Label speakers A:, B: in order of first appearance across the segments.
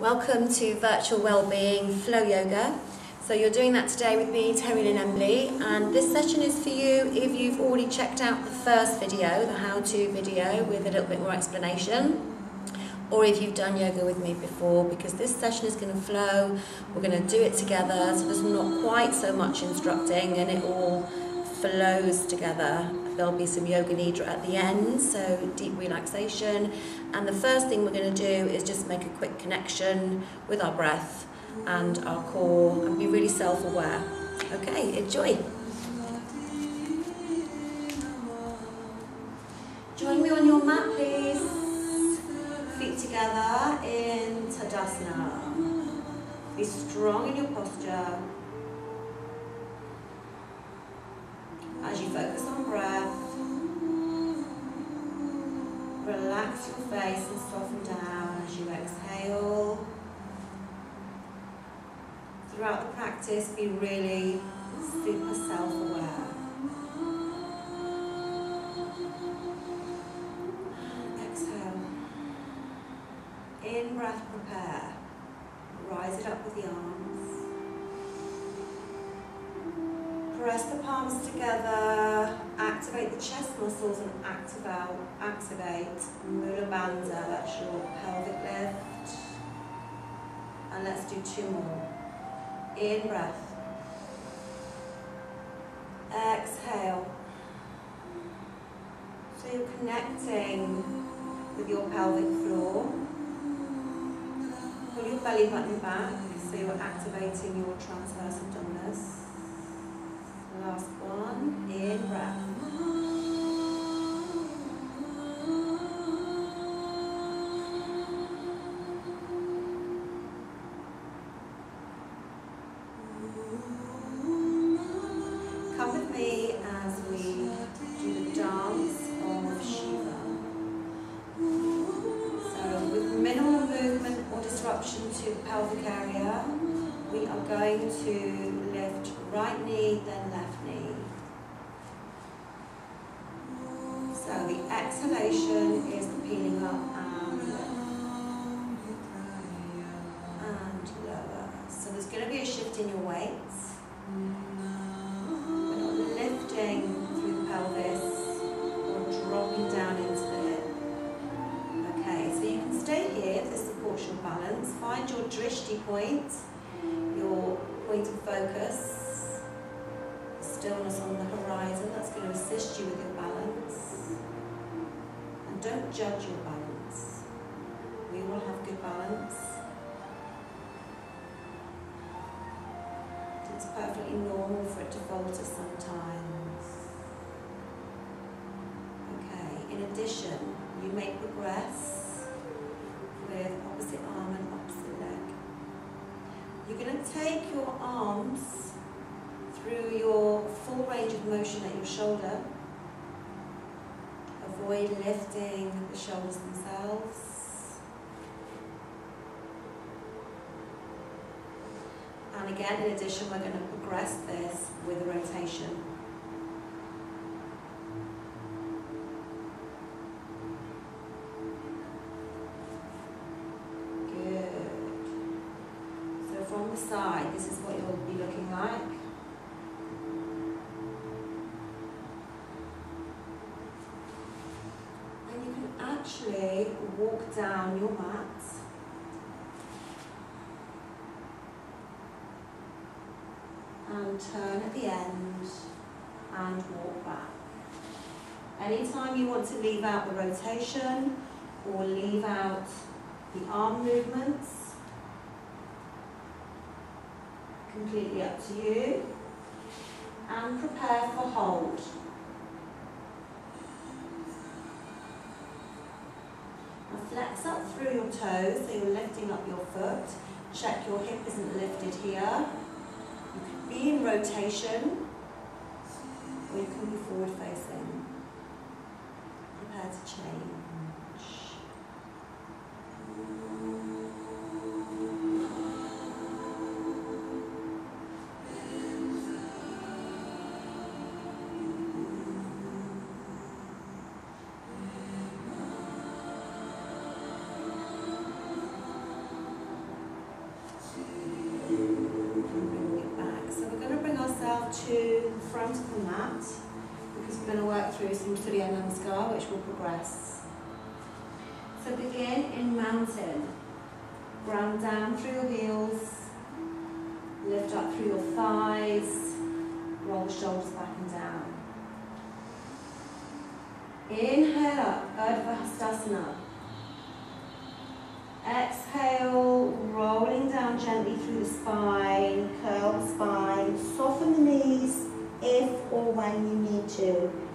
A: Welcome to Virtual Wellbeing Flow Yoga. So you're doing that today with me, Teri Lynn Embley, and this session is for you if you've already checked out the first video, the how-to video with a little bit more explanation, or if you've done yoga with me before, because this session is going to flow, we're going to do it together, so there's not quite so much instructing and it all flows together. There'll be some yoga nidra at the end, so deep relaxation. And the first thing we're going to do is just make a quick connection with our breath and our core and be really self-aware. Okay, enjoy. Join me on your mat, please. Feet together in Tadasana. Be strong in your posture. As you focus on breath, relax your face and soften down as you exhale. Throughout the practice, be really super self-aware. Exhale. In breath, prepare. Rise it up with the arms. Press the palms together, activate the chest muscles and activate, activate Mula Bandha, that's your pelvic lift. And let's do two more. In breath. Exhale. So you're connecting with your pelvic floor. Pull your belly button back so you're activating your transverse abdominis. Last one, in breath. Come with me as we do the dance of Shiva. So with minimal movement or disruption to the pelvic area, we are going to lift right knee, then left knee. You with your balance. And don't judge your balance. We all have good balance. It's perfectly normal for it to falter sometimes. Okay, in addition, you may progress with opposite arm and opposite leg. You're going to take your arms through your full range of motion at your shoulder. Avoid lifting the shoulders themselves. And again, in addition, we're going to progress this with a rotation. Good. So from the side, this is what you'll be looking like. Walk down your mat. And turn at the end and walk back. Anytime you want to leave out the rotation or leave out the arm movements, completely up to you. And prepare for hold. Flex up through your toes, so you're lifting up your foot. Check your hip isn't lifted here. You can be in rotation, or you can be forward facing. Prepare to change. Surya Namaskar, which will progress. So begin in mountain. Ground down through your heels, lift up through your thighs, roll the shoulders back and down. Inhale up, Urdhva. Exhale, rolling down gently through the spine, curl the spine, soften the knees if or when you need to.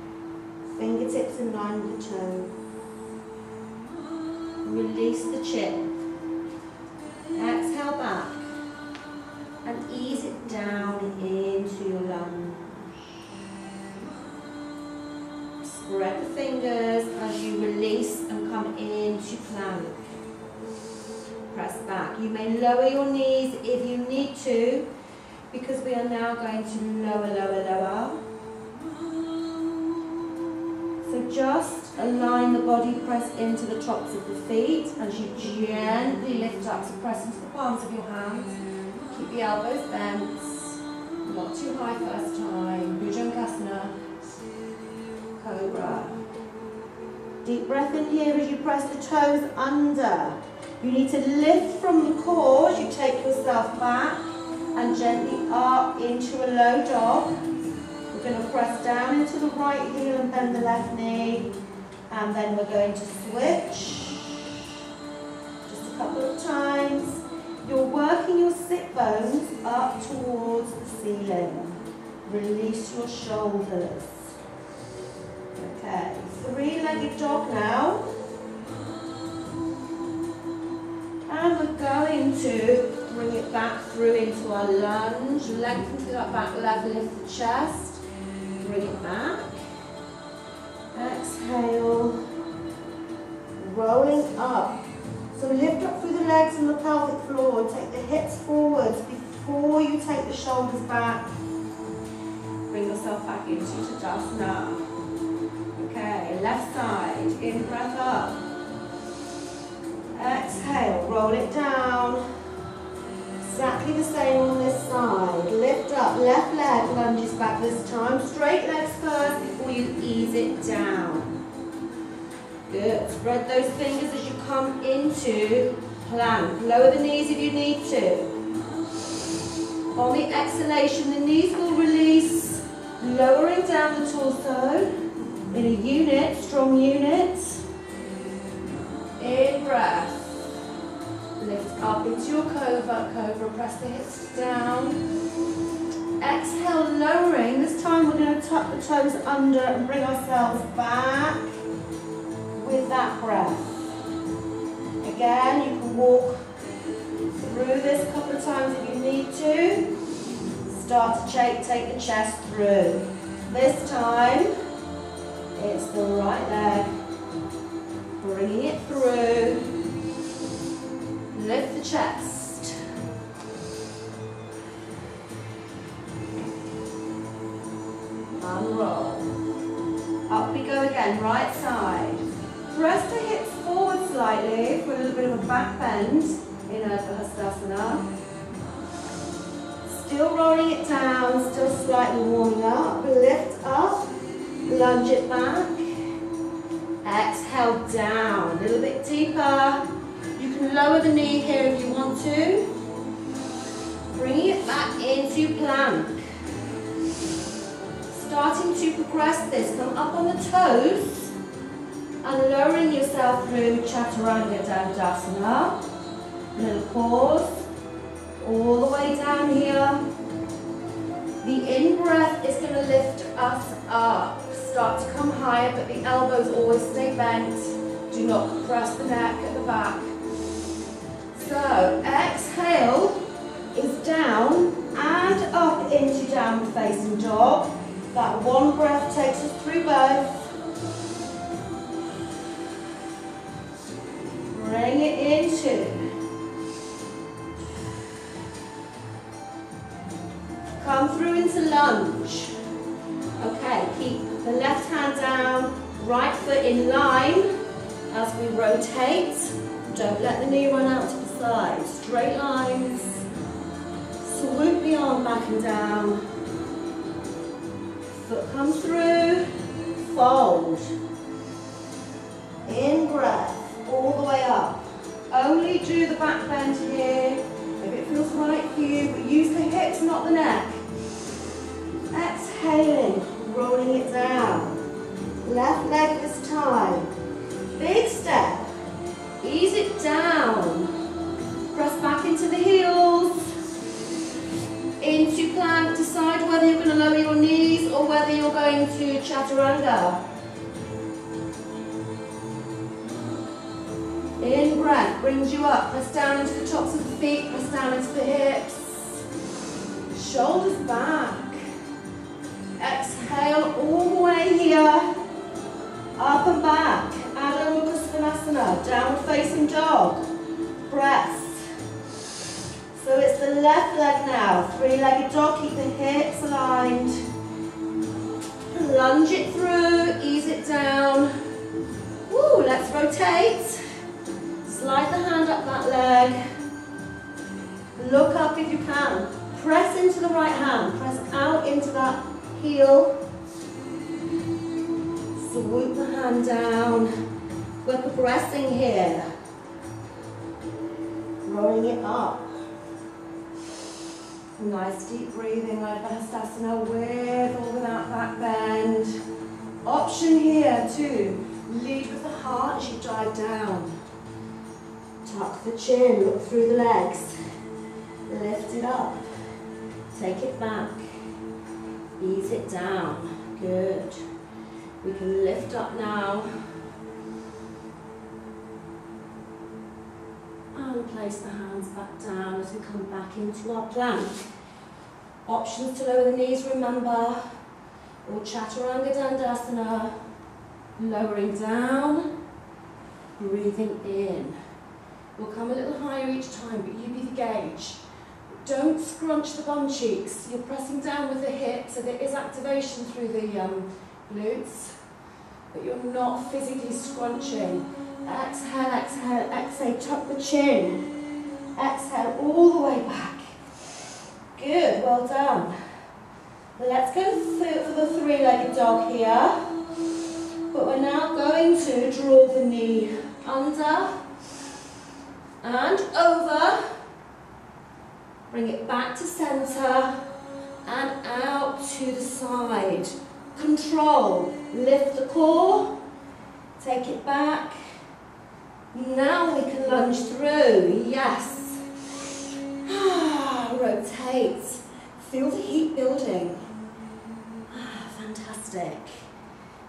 A: Fingertips in line with the toe. Release the chin. Exhale back and ease it down into your lunge. Spread the fingers as you release and come into plank. Press back. You may lower your knees if you need to because we are now going to lower, lower, lower. Just align the body, press into the tops of the feet as you gently lift up, so press into the palms of your hands. Keep the elbows bent, not too high first time. Bhujangasana, Cobra. Deep breath in here as you press the toes under. You need to lift from the core you take yourself back and gently up into a low dog. We're going to press down into the right heel and bend the left knee. And then we're going to switch. Just a couple of times. You're working your sit bones up towards the ceiling. Release your shoulders. Okay, three-legged dog now. And we're going to bring it back through into our lunge. Lengthen through that back leg, lift the chest. Bring it back. Exhale. Rolling up. So lift up through the legs and the pelvic floor. Take the hips forwards before you take the shoulders back. Bring yourself back into Tadasana. Okay, left side. In breath up. Exhale, roll it down. Exactly the same on this side. Lift up, left leg lunges back this time. Straight legs first before you ease it down. Good. Spread those fingers as you come into plank. Lower the knees if you need to. On the exhalation, the knees will release, lowering down the torso in a unit, strong unit. In breath. Lift up into your cobra, cobra, press the hips down. Exhale, lowering. This time we're going to tuck the toes under and bring ourselves back with that breath. Again, you can walk through this a couple of times if you need to. Start to take, take the chest through. This time, it's the right leg. Bringing it through. Lift the chest. Unroll. Up we go again, right side. Press the hips forward slightly for a little bit of a back bend in Urdhva Hastasana. Still rolling it down, still slightly warming up. Lift up, lunge it back. Exhale down, a little bit deeper. Lower the knee here if you want to. Bring it back into plank. Starting to progress this, come up on the toes and lowering yourself through Chaturanga Dandasana. Little pause, all the way down here. The in-breath is going to lift us up. Start to come higher, but the elbows always stay bent. Do not compress the neck at the back. So, exhale is down and up into downward facing dog. That one breath takes us through both. Bring it into. Come through into lunge. Okay, keep the left hand down, right foot in line as we rotate. Don't let the knee run out side. Straight lines. Swoop the arm back and down. Foot comes through. fold. In breath, all the way up. Only do the back bend here if it feels right for you, but use the hips, not the neck. Exhaling, rolling it down. Left leg this time. Big step. Ease it down. Back into the heels. Into plank. Decide whether you're going to lower your knees or whether you're going to chaturanga. In breath brings you up. Press down into the tops of the feet. Press down into the hips. Shoulders back. Exhale all the way here. Up and back. Adho Mukha Svanasana. Downward facing dog. Breath. So it's the left leg now. Three-legged dog. Keep the hips aligned. Lunge it through. Ease it down. Woo, let's rotate. Slide the hand up that leg. Look up if you can. Press into the right hand. Press out into that heel. Swoop the hand down. We're progressing here. Rolling it up. Nice deep breathing, Ardha with or without back bend. Option here too, lead with the heart as you dive down. Tuck the chin, look through the legs. Lift it up. Take it back. Ease it down. Good. We can lift up now. Place the hands back down as we come back into our plank. Options to lower the knees, remember. Or Chaturanga Dandasana. Lowering down, breathing in. We'll come a little higher each time, but you be the gauge. Don't scrunch the bum cheeks. You're pressing down with the hips, so there is activation through the um, glutes, but you're not physically scrunching. Exhale, exhale, exhale, tuck the chin. Exhale all the way back. Good, well done. Let's go for the three-legged dog here. But we're now going to draw the knee under and over. Bring it back to center and out to the side. Control. Lift the core. Take it back. Now we can lunge through. Yes. Rotate. Feel the heat building. Ah, fantastic.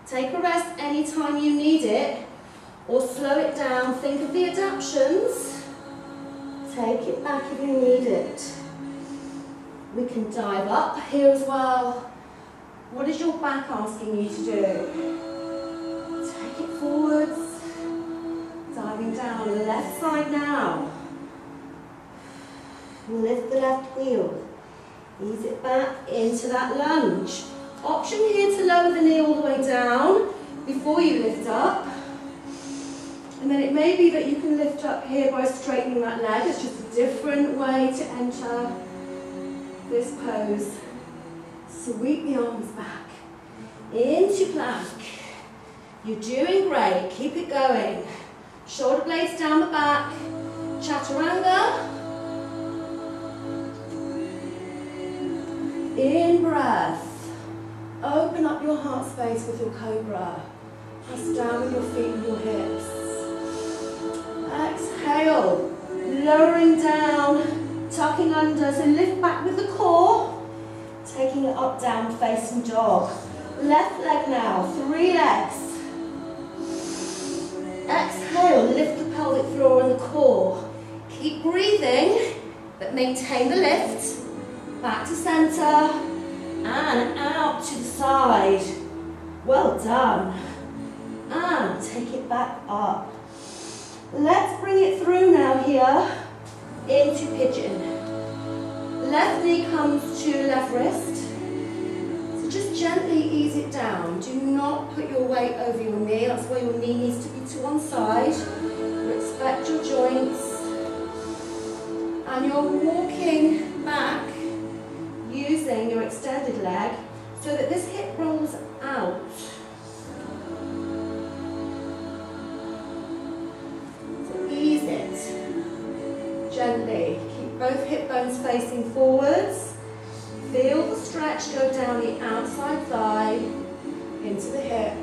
A: Take a rest anytime you need it or slow it down. Think of the adaptions. Take it back if you need it. We can dive up here as well. What is your back asking you to do? Take it forwards. Diving down, left side now. Lift the left heel. Ease it back into that lunge. Option here to lower the knee all the way down before you lift up. And then it may be that you can lift up here by straightening that leg. It's just a different way to enter this pose. Sweep the arms back. Into plank. You're doing great. Keep it going. Shoulder blades down the back. Chaturanga. In breath. Open up your heart space with your cobra. Press down with your feet and your hips. Exhale, lowering down, tucking under. So lift back with the core, taking it up, down, facing dog. Left leg now, three legs. Lift the pelvic floor and the core. Keep breathing, but maintain the lift. Back to center, and out to the side. Well done. And take it back up. Let's bring it through now here into pigeon. Left knee comes to left wrist just gently ease it down. Do not put your weight over your knee. That's where your knee needs to be to one side. Respect your joints. And you're walking back using your extended leg so that this hip rolls out. So ease it. Gently. Keep both hip bones facing forwards. Feel the stretch go down the outside thigh into the hip.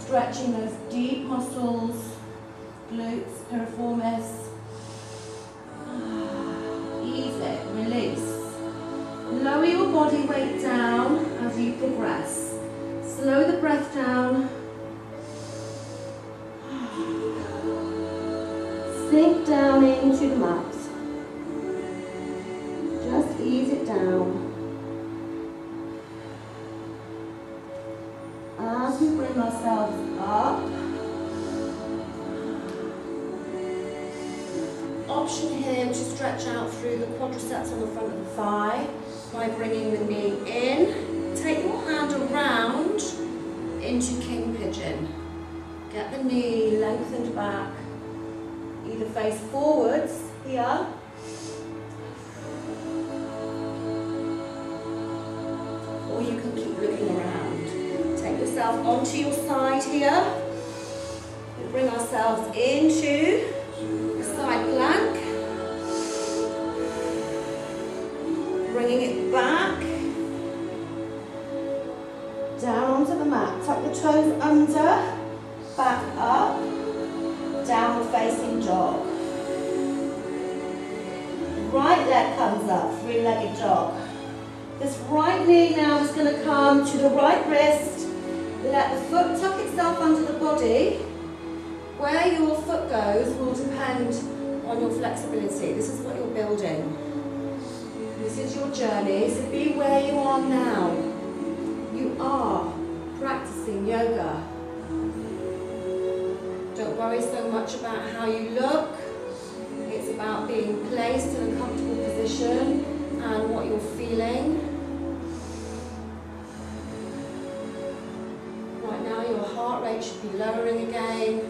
A: Stretching those deep muscles, glutes, piriformis. Ease it, release. Lower your body weight down as you progress. Slow the breath down. Sink down into the mat. Lengthened back. Either face forwards here. Or you can keep looking around. Take yourself onto your side here. We bring ourselves into a side plank. Bringing it back. Down onto the mat. Tuck the toes under. Back up. Downward facing dog. Right leg comes up. Three-legged dog. This right knee now is going to come to the right wrist. Let the foot tuck itself under the body. Where your foot goes will depend on your flexibility. This is what you're building. This is your journey, so be where you are now. You are practicing yoga. Worry so much about how you look. It's about being placed in a comfortable position and what you're feeling. Right now your heart rate should be lowering again.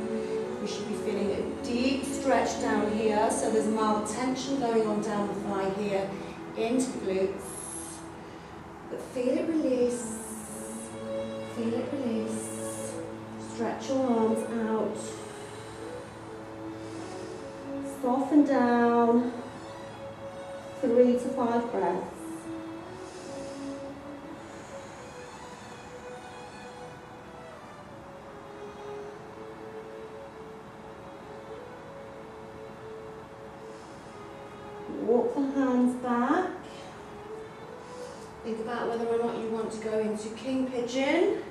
A: You should be feeling a deep stretch down here, so there's mild tension going on down the thigh here into the glutes. But feel it release. Feel it release. Stretch your arms out. Soften down. Three to five breaths. Walk the hands back. Think about whether or not you want to go into king pigeon.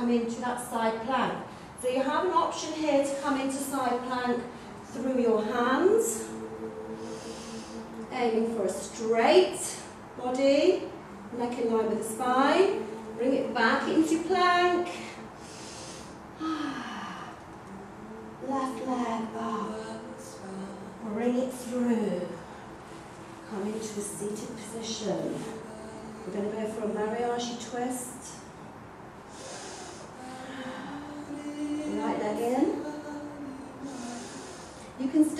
A: Come into that side plank. So you have an option here to come into side plank through your hands aiming for a straight body, neck in line with the spine. Bring it back into plank. Left leg up. Bring it through. Come into a seated position. We're going to go for a mariage twist.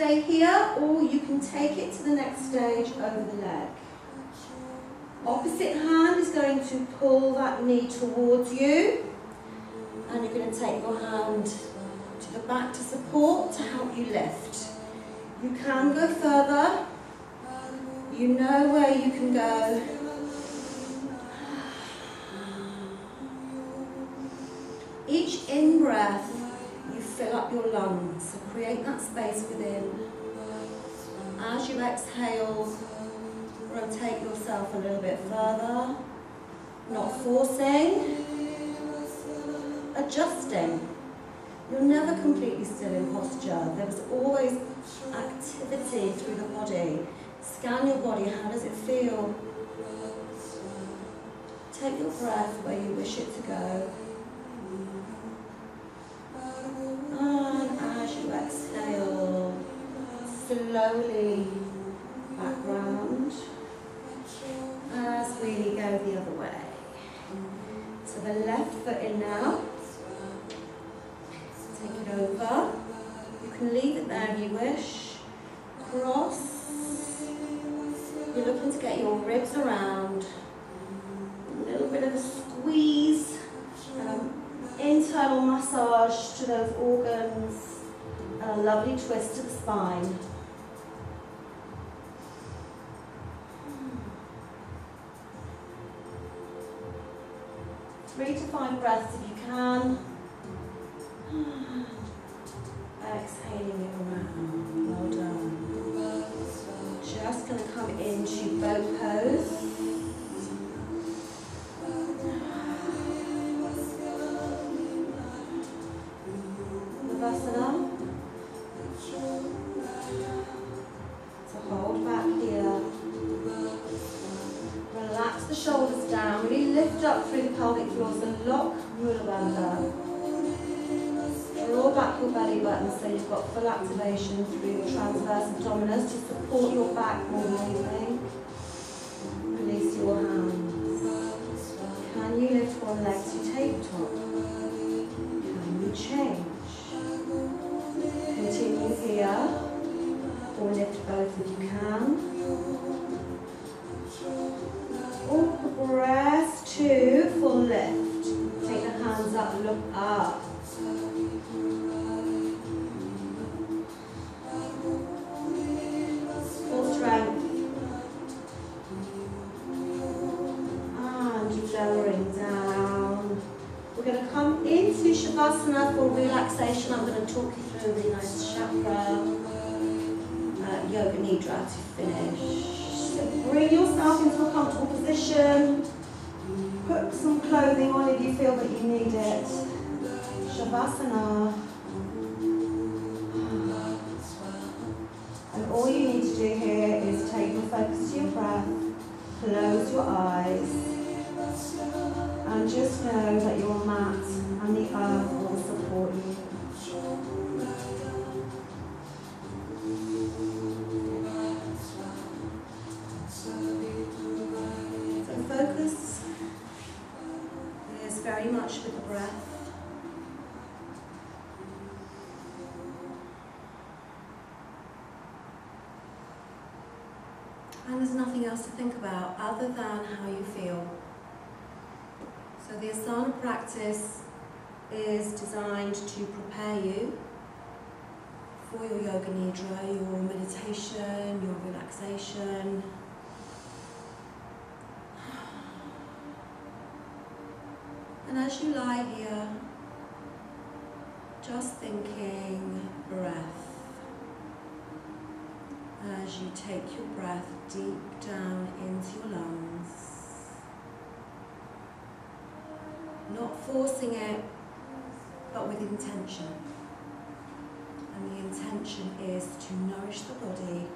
A: Stay here or you can take it to the next stage over the leg. Opposite hand is going to pull that knee towards you and you're going to take your hand to the back to support to help you lift. You can go further. You know where you can go. Each in-breath fill up your lungs, so create that space within. As you exhale, rotate yourself a little bit further, not forcing, adjusting. You're never completely still in posture. There's always activity through the body. Scan your body, how does it feel? Take your breath where you wish it to go. Slowly back round as we go the other way. So the left foot in now. Take it over. You can leave it there if you wish. Cross. You're looking to get your ribs around. A little bit of a squeeze. Um, internal massage to those organs. And a lovely twist to the spine. Five breaths if you can. Exhaling it around. Well done. Just going to come into boat pose. Feel that you need it. Shavasana. And all you need to do here is take your focus to your breath, close your eyes, and just know that your mat and the earth else to think about other than how you feel. So the asana practice is designed to prepare you for your yoga nidra, your meditation, your relaxation. And as you lie here, just thinking breath. As you take your breath deep down into your lungs. Not forcing it, but with intention. And the intention is to nourish the body